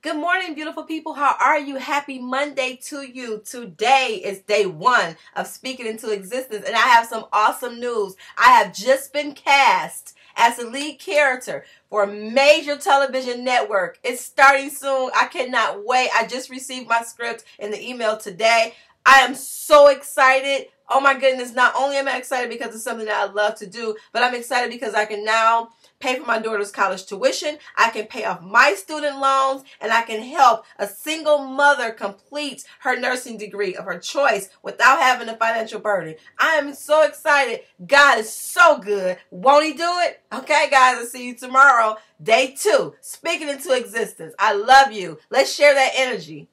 Good morning, beautiful people. How are you? Happy Monday to you. Today is day one of Speaking into Existence, and I have some awesome news. I have just been cast as the lead character for a major television network. It's starting soon. I cannot wait. I just received my script in the email today. I am so excited. Oh my goodness, not only am I excited because it's something that I love to do, but I'm excited because I can now pay for my daughter's college tuition, I can pay off my student loans, and I can help a single mother complete her nursing degree of her choice without having a financial burden. I am so excited. God is so good. Won't He do it? Okay, guys, I'll see you tomorrow. Day two, speaking into existence. I love you. Let's share that energy.